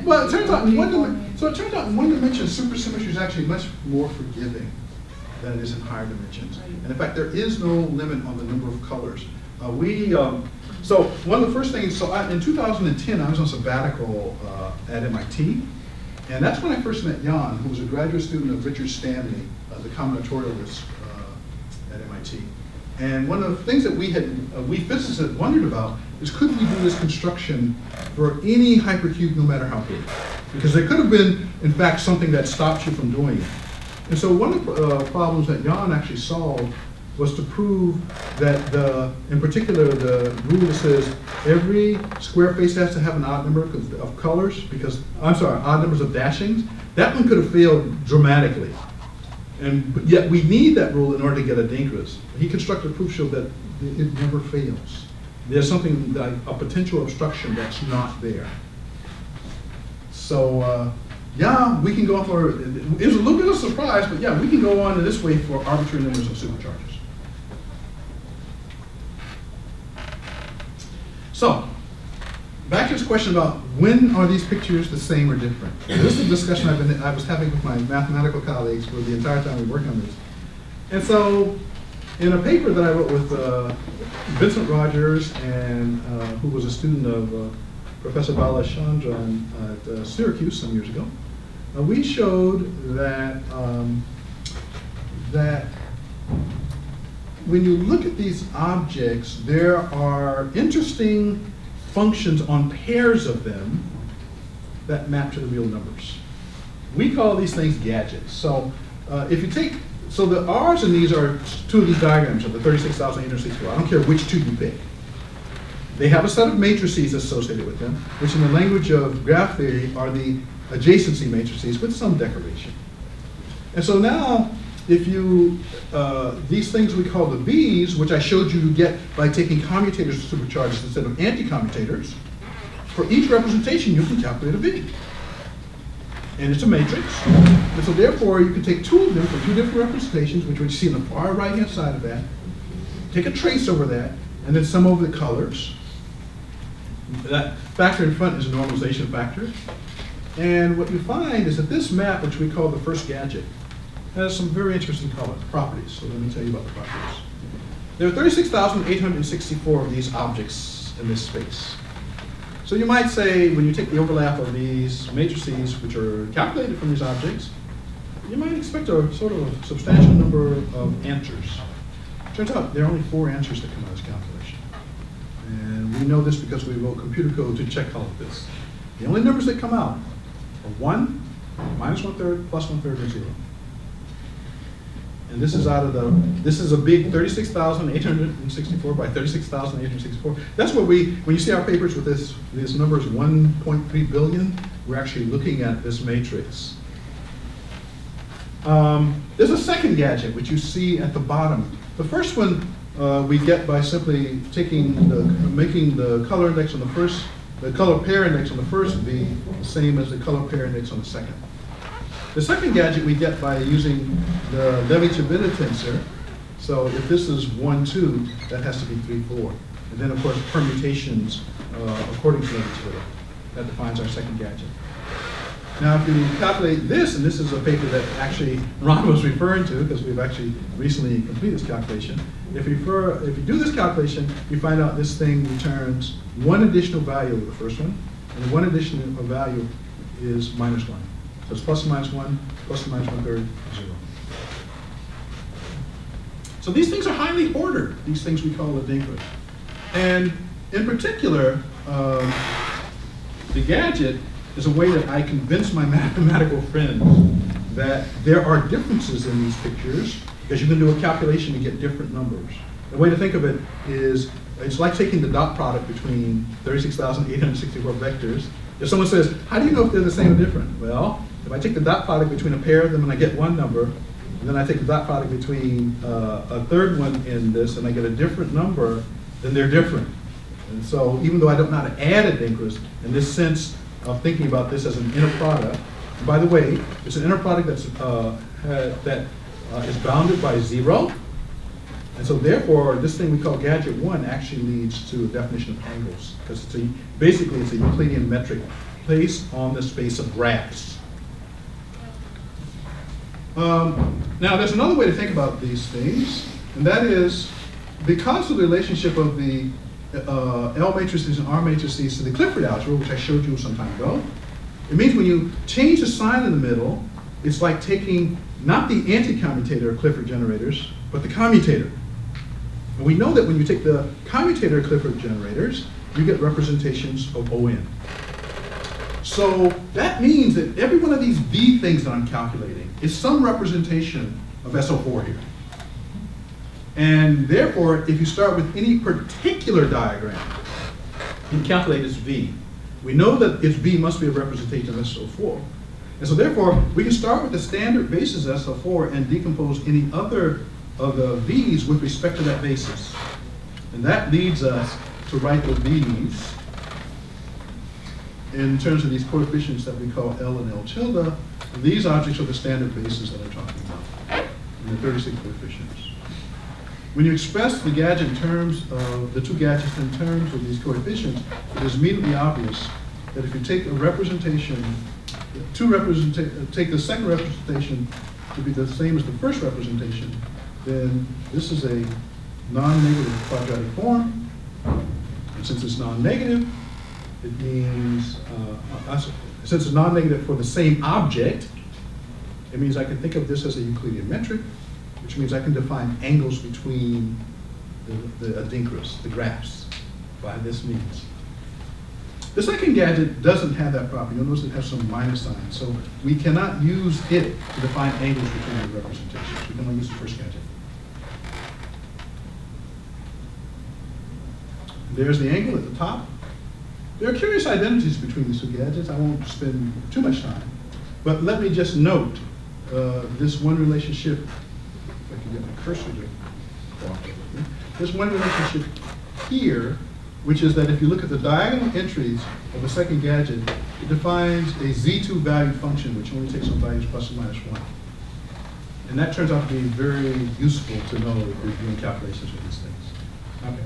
Well, it turns out in one so it turns out in one dimension, supersymmetry is actually much more forgiving than it is in higher dimensions. And in fact, there is no limit on the number of colors. Uh, we, um, so one of the first things, so I, in 2010, I was on sabbatical uh, at MIT, and that's when I first met Yan, who was a graduate student of Richard Stanley, uh, the combinatorialist uh, at MIT. And one of the things that we had, uh, we physicists had wondered about is could we do this construction for any hypercube, no matter how big? Because there could have been, in fact, something that stops you from doing it. And so one of the uh, problems that Yan actually solved was to prove that the, in particular, the rule that says every square face has to have an odd number of colors, because, I'm sorry, odd numbers of dashings, that one could have failed dramatically. And yet we need that rule in order to get adinkras. He constructed a proof show that it never fails. There's something like a potential obstruction that's not there. So, uh, yeah, we can go for, it was a little bit of a surprise, but yeah, we can go on in this way for arbitrary numbers of superchargers. So, back to this question about when are these pictures the same or different? This is a discussion I've been, I was having with my mathematical colleagues for the entire time we worked on this. And so, in a paper that I wrote with uh, Vincent Rodgers and uh, who was a student of uh, Professor Balachandran at uh, Syracuse some years ago, uh, we showed that um, that when you look at these objects, there are interesting functions on pairs of them that map to the real numbers. We call these things gadgets. So uh, if you take, so the R's in these are two of these diagrams of the 36,864. I don't care which two you pick. They have a set of matrices associated with them, which in the language of graph theory are the adjacency matrices with some decoration. And so now, if you, uh, these things we call the V's, which I showed you to get by taking commutators of supercharges instead of anti-commutators, for each representation you can calculate a V. And it's a matrix. And so therefore, you can take two of them for two different representations, which you see on the far right-hand side of that, take a trace over that, and then sum over the colors. That factor in front is a normalization factor. And what you find is that this map, which we call the first gadget, has some very interesting color properties. So let me tell you about the properties. There are 36,864 of these objects in this space. So you might say, when you take the overlap of these matrices, which are calculated from these objects, you might expect a sort of substantial number of answers. Turns out there are only four answers that come out of this calculation. And we know this because we wrote computer code to check all of this. The only numbers that come out are one, minus one third, plus one third, and zero. And this is out of the, this is a big 36,864 by 36,864. That's what we, when you see our papers with this, these numbers 1.3 billion, we're actually looking at this matrix. Um, there's a second gadget, which you see at the bottom. The first one uh, we get by simply taking the, making the color index on the first, the color pair index on the first be the same as the color pair index on the second. The second gadget we get by using the Levi-Civita tensor. So if this is 1, 2, that has to be 3, 4. And then, of course, permutations uh, according to Levi-Civita. That defines our second gadget. Now, if you calculate this, and this is a paper that actually Ron was referring to, because we've actually recently completed this calculation. If you, refer, if you do this calculation, you find out this thing returns one additional value of the first one, and one additional value is minus 1. So it's plus or minus 1, plus or minus 1 third, 0. So these things are highly ordered, these things we call adinkras. And in particular, um, the gadget is a way that I convince my (laughs) mathematical friends that there are differences in these pictures because you can do a calculation to get different numbers. The way to think of it is it's like taking the dot product between 36,864 vectors. If someone says, how do you know if they're the same or different? Well, if I take the dot product between a pair of them and I get one number, and then I take the dot product between uh, a third one in this and I get a different number, then they're different. And so even though I don't know how to add adinkras, in this sense of thinking about this as an inner product, by the way, it's an inner product that's, uh, that uh, is bounded by zero, and so therefore, this thing we call gadget one actually leads to a definition of angles, because it's basically it's a Euclidean metric placed on the space of graphs. Um, now, there's another way to think about these things, and that is because of the relationship of the uh, L matrices and R matrices to the Clifford algebra, which I showed you some time ago, it means when you change the sign in the middle, it's like taking not the anti-commutator Clifford generators, but the commutator. And we know that when you take the commutator Clifford generators, you get representations of ON. So that means that every one of these V things that I'm calculating is some representation of SO4 here. And therefore, if you start with any particular diagram, you calculate its V. We know that its V must be a representation of SO4. And so therefore, we can start with the standard basis SO4 and decompose any other of the V's with respect to that basis. And that leads us to write the V's in terms of these coefficients that we call L and L tilde. These objects are the standard bases that I'm talking about, and the 36 coefficients. When you express the gadget in terms of the two gadgets in terms of these coefficients, it is immediately obvious that if you take a representation, two representa- take the second representation to be the same as the first representation, then this is a non-negative quadratic form. And since it's non-negative, it means, uh, since it's non-negative for the same object, it means I can think of this as a Euclidean metric, which means I can define angles between the, the adinkras, the graphs, by this means. The second gadget doesn't have that property. You'll notice it has some minus sign. So we cannot use it to define angles between the representations. We can only use the first gadget. There's the angle at the top. There are curious identities between these two gadgets. I won't spend too much time. But let me just note uh, this one relationship, if I can get my cursor to with me. This one relationship here, which is that if you look at the diagonal entries of the second gadget, it defines a Z2 value function which only takes on values plus or minus one. And that turns out to be very useful to know if you're doing calculations with these things. Okay.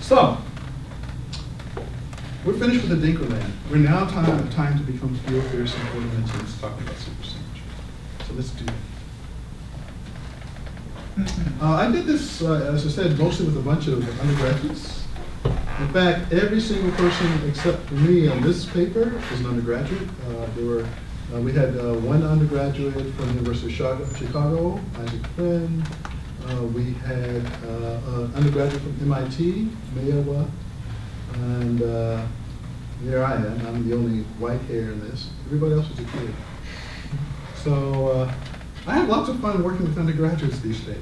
So, we're finished with the Dinkerland. We're now time, time to become field theorists and dimensions, talking about supersymmetry. So let's do that. Uh, I did this, uh, as I said, mostly with a bunch of undergraduates. In fact, every single person except for me on this paper is an undergraduate. Uh, there were, uh, we had uh, one undergraduate from the University of Chicago, Isaac Flynn. Uh, we had an undergraduate from MIT, Mayowa, and uh, there I am. I'm the only white hair in this. Everybody else is a kid. So uh, I have lots of fun working with undergraduates these days.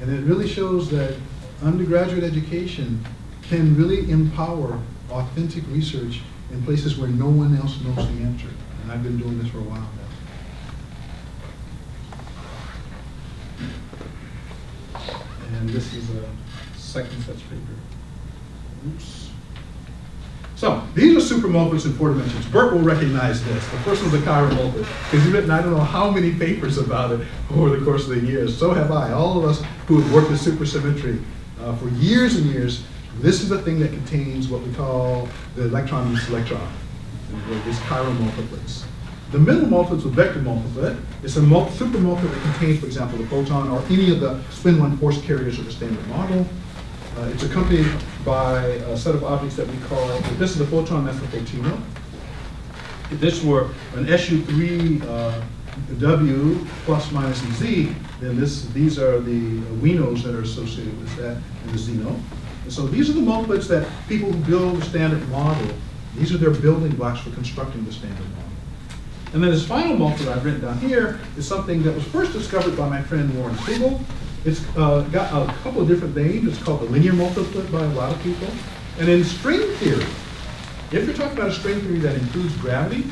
And it really shows that undergraduate education can really empower authentic research in places where no one else knows the answer. And I've been doing this for a while now. And this is a second such paper. Oops. So these are supermultiplets in four dimensions. Burt will recognize this. The first one's a chiral multiplet, because he's written I don't know how many papers about it over the course of the years. So have I. All of us who have worked with supersymmetry uh, for years and years, this is the thing that contains what we call the electron meets electron, these chiral multiplets. The middle multiplet a vector multiplet. It's a multi supermultiplet that contains, for example, the photon or any of the spin one force carriers of the standard model. Uh, it's accompanied by a set of objects that we call, this is a photon, that's the photino. If this were an SU3 uh, W plus minus Z, then this, these are the Winos that are associated with that and the Zino. And so these are the multiplets that people who build the standard model, these are their building blocks for constructing the standard model. And then this final multiplet I've written down here is something that was first discovered by my friend Warren Siegel. It's uh, got a couple of different names. It's called the linear multiplet by a lot of people. And in string theory, if you're talking about a string theory that includes gravity,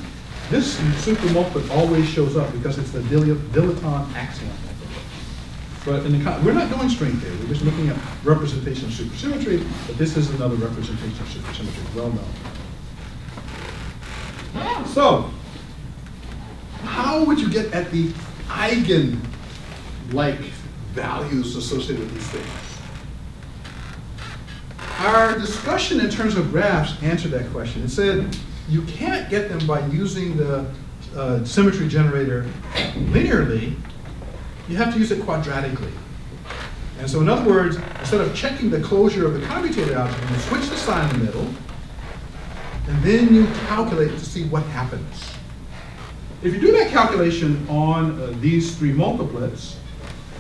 this supermultiplet always shows up because it's the dilaton multiplet. But the, we're not doing string theory. We're just looking at representation of supersymmetry, but this is another representation of supersymmetry, well known. So, how would you get at the eigen-like values associated with these things? Our discussion in terms of graphs answered that question. It said you can't get them by using the uh, symmetry generator linearly, you have to use it quadratically. And so in other words, instead of checking the closure of the commutator algebra, you switch the sign in the middle, and then you calculate to see what happens. If you do that calculation on uh, these three multiplets,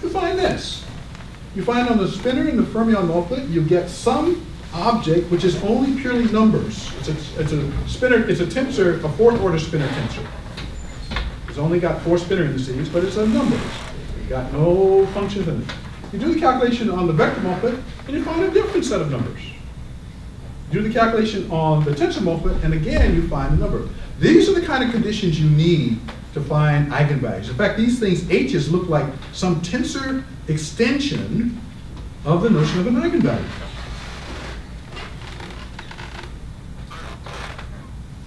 you find this. you find on the spinor and the fermion multiplet, you get some object which is only purely numbers. It's a, it's a spinor, it's a tensor, a fourth order spinor tensor. It's only got four spinor indices, but it's a number. You got no functions in it. You do the calculation on the vector multiplet, and you find a different set of numbers. You do the calculation on the tensor multiplet, and again, you find a number. These are the kind of conditions you need to find eigenvalues. In fact, these things, H's, look like some tensor extension of the notion of an eigenvalue.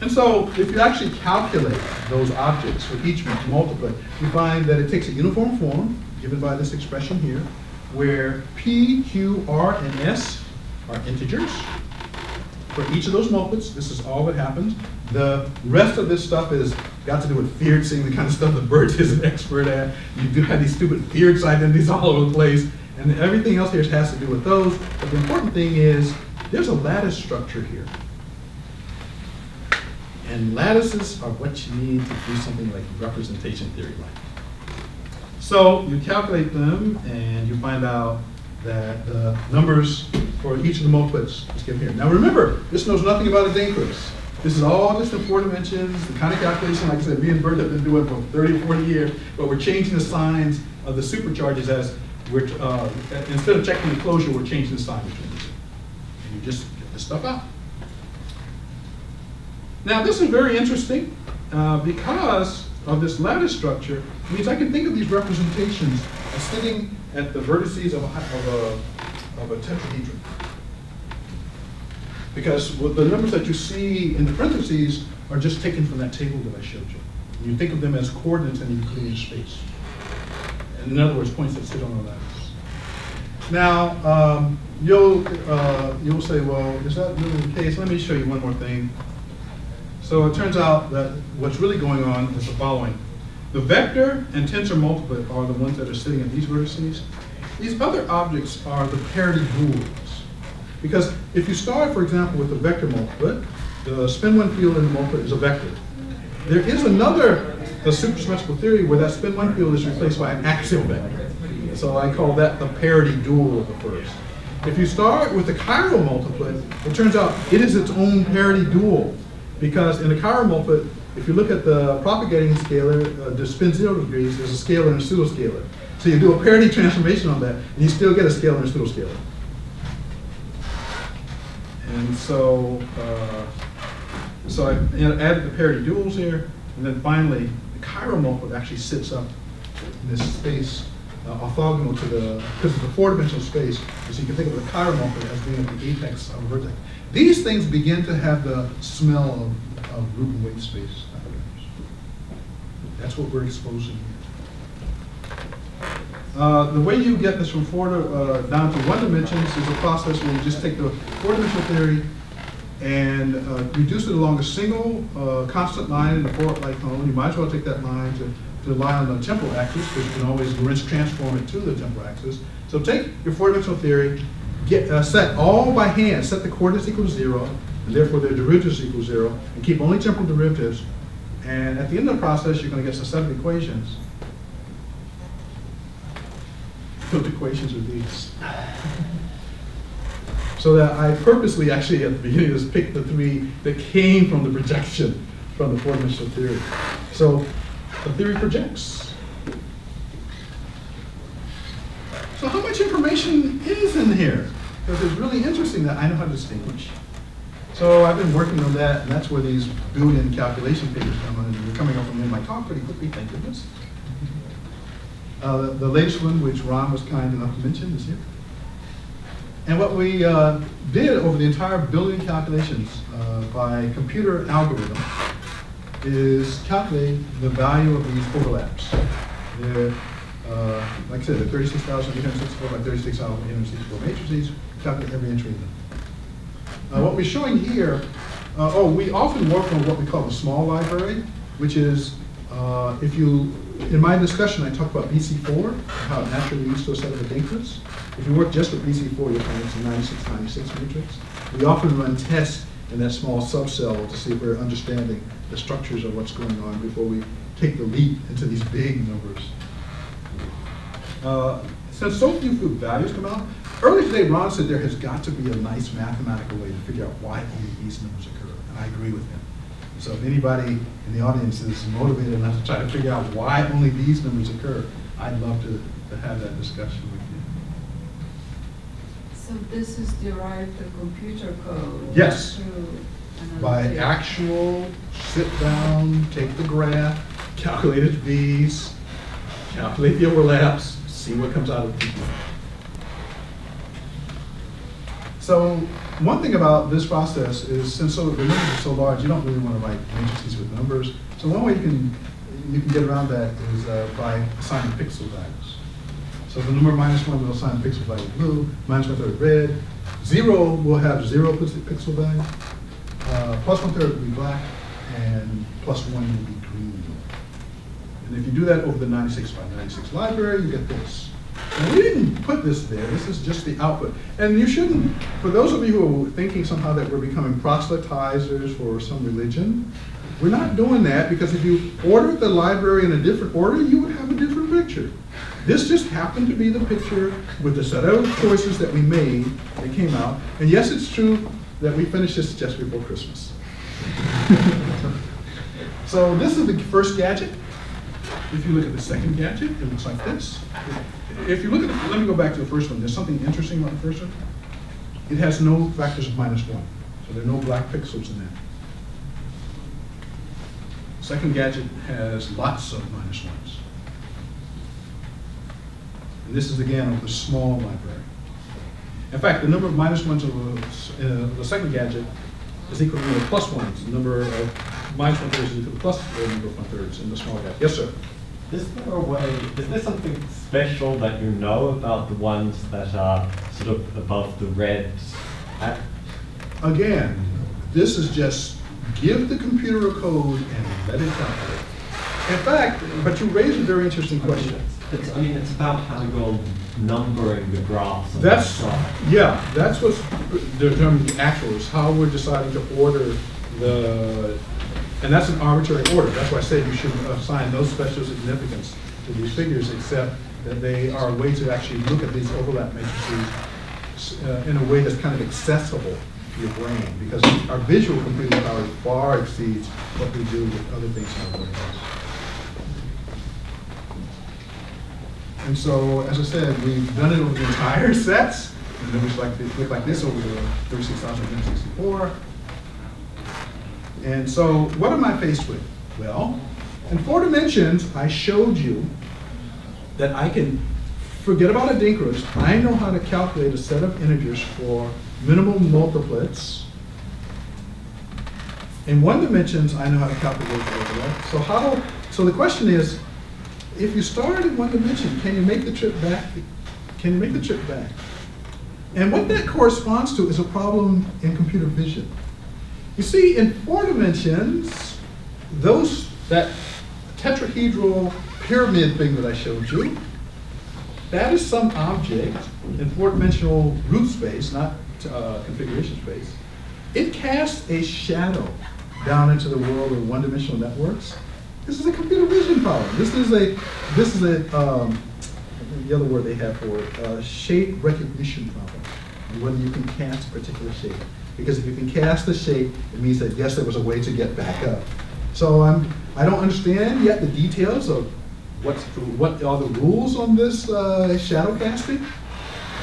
And so, if you actually calculate those objects for each multiplet, you find that it takes a uniform form, given by this expression here, where P, Q, R, and S are integers. For each of those multiplets, this is all that happens. The rest of this stuff is got to do with Fierzing, the kind of stuff that Burt is an expert at. You do have these stupid Fierz identities all over the place, and everything else here has to do with those. But the important thing is, there's a lattice structure here. And lattices are what you need to do something like representation theory like. So you calculate them and you find out that the numbers for each of the multiplets is given here. Now remember, this knows nothing about a Dayquist. This is all just in four dimensions, the kind of calculation, like I said, me and Burt have been doing for 30 or 40 years, but we're changing the signs of the supercharges as we're, uh, instead of checking the closure, we're changing the sign between the. And you just get this stuff out. Now, this is very interesting uh, because of this lattice structure. It means I can think of these representations as sitting at the vertices of a, of a, of a tetrahedron. Because the numbers that you see in the parentheses are just taken from that table that I showed you. You think of them as coordinates in Euclidean space. And in other words, points that sit on a lattice. Now, um, you'll, uh, you'll say, well, is that really the case? Let me show you one more thing. So it turns out that what's really going on is the following. The vector and tensor multiplet are the ones that are sitting at these vertices. These other objects are the parity duals. Because if you start, for example, with the vector multiplet, the spin one field in the multiplet is a vector. There is another the supersymmetrical theory where that spin one field is replaced by an axial vector. So I call that the parity dual of the first. If you start with the chiral multiplet, it turns out it is its own parity dual. Because in the chiral multiplet, if you look at the propagating scalar, uh, the spin zero degrees, there's a scalar and a pseudoscalar. So you do a parity transformation on that, and you still get a scalar and a pseudoscalar. And so, uh, so I added the parity duals here, and then finally, the multiplet actually sits up in this space uh, orthogonal to the, because it's a four-dimensional space, so you can think of the multiplet as being the apex of a vertex. These things begin to have the smell of, of and weight space. That's what we're exposing. Uh, the way you get this from four to, uh, down to one dimensions is a process where you just take the four-dimensional theory and uh, reduce it along a single uh, constant line in the four-like cone. You might as well take that line to, to lie on the temporal axis, because you can always Lorentz transform it to the temporal axis. So take your four-dimensional theory, get uh, set all by hand, set the coordinates equal to zero, and therefore their derivatives equal zero, and keep only temporal derivatives. And at the end of the process, you're going to get a set of equations. Those equations are these. So that I purposely actually at the beginning just picked the three that came from the projection from the four-dimensional theory. So the theory projects. So how much information is in here? Because it's really interesting that I know how to distinguish. So I've been working on that, and that's where these Boolean calculation papers come in. They're coming up in my talk pretty quickly, thank goodness. Uh, the latest one, which Ron was kind enough to mention, is here. And what we uh, did over the entire billion calculations uh, by computer algorithm is calculate the value of these overlaps. They're, uh, like I said, they're 36,864 by 36,864 matrices. Calculate every entry in them. Uh, what we're showing here, uh, oh, we often work on what we call the small library, which is if you, in my discussion, I talk about BC4, how it naturally leads to a set of Dayquist. If you work just with BC4, you'll find it's a 96, 96 matrix. We often run tests in that small subcell to see if we're understanding the structures of what's going on before we take the leap into these big numbers. Uh, since so few food values come out, earlier today Ron said there has got to be a nice mathematical way to figure out why only these numbers occur, and I agree with him. So if anybody in the audience is motivated enough to try to figure out why only these numbers occur, I'd love to, to have that discussion with you. So this is derived the computer code? Yes. By actual, sit down, take the graph, calculate its V's, calculate the overlaps, see what comes out of the. So, one thing about this process is since so, the numbers are so large, you don't really want to write matrices with numbers. So one way you can, you can get around that is uh, by assigning pixel values. So the number minus one will assign pixel value blue, minus one third red. Zero will have zero pixel value. Uh, plus one third will be black, and plus one will be green. And if you do that over the 96 by 96 library, you get this. We didn't put this there, this is just the output. And you shouldn't, for those of you who are thinking somehow that we're becoming proselytizers for some religion, we're not doing that because if you ordered the library in a different order, you would have a different picture. This just happened to be the picture with the set of choices that we made that came out. And yes, it's true that we finished this just before Christmas. So this is the first gadget. If you look at the second gadget, it looks like this. If you look at, let me go back to the first one. There's something interesting about the first one. It has no factors of minus one, so there are no black pixels in that. Second gadget has lots of minus ones. And this is again of the small library. In fact, the number of minus ones of uh, the second gadget is equal to the number of plus ones. The number of minus one thirds is equal to plus the number of one thirds in the small gadget. Yes, sir. Is there a way, is there something special that you know about the ones that are sort of above the red? Uh, Again, this is just give the computer a code and let it calculate. In fact, but you raise a very interesting question. It's, I mean, it's about how you're numbering the graphs. That's, the chart. yeah, that's what's determining the actuals, how we're deciding to order the, and that's an arbitrary order. That's why I say you should assign no special significance to these figures, except that they are a way to actually look at these overlap matrices uh, in a way that's kind of accessible to your brain, because our visual computing power far exceeds what we do with other things in our brains. And so, as I said, we've done it over the entire (laughs) sets, and then we like, look like this over the 36,164. And so, what am I faced with? Well, in four dimensions, I showed you that I can forget about a Adinkras. I know how to calculate a set of integers for minimal multiplets. In one dimensions, I know how to calculate overlap. So how, so the question is, if you start in one dimension, can you make the trip back? Can you make the trip back? And what that corresponds to is a problem in computer vision. You see, in four dimensions, those, that tetrahedral pyramid thing that I showed you, that is some object in four-dimensional root space, not uh, configuration space. It casts a shadow down into the world of one-dimensional networks. This is a computer vision problem. This is a, this is a, um, the other word they have for it, uh, shape recognition problem. Whether you can cast a particular shape. Because if you can cast the shape, it means that yes, there was a way to get back up. So I'm, I don't understand yet the details of what's, what are the rules on this uh, shadow casting,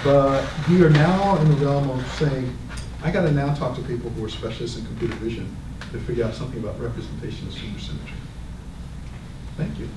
but we are now in the realm of saying, I gotta now talk to people who are specialists in computer vision to figure out something about representation of supersymmetry. Thank you.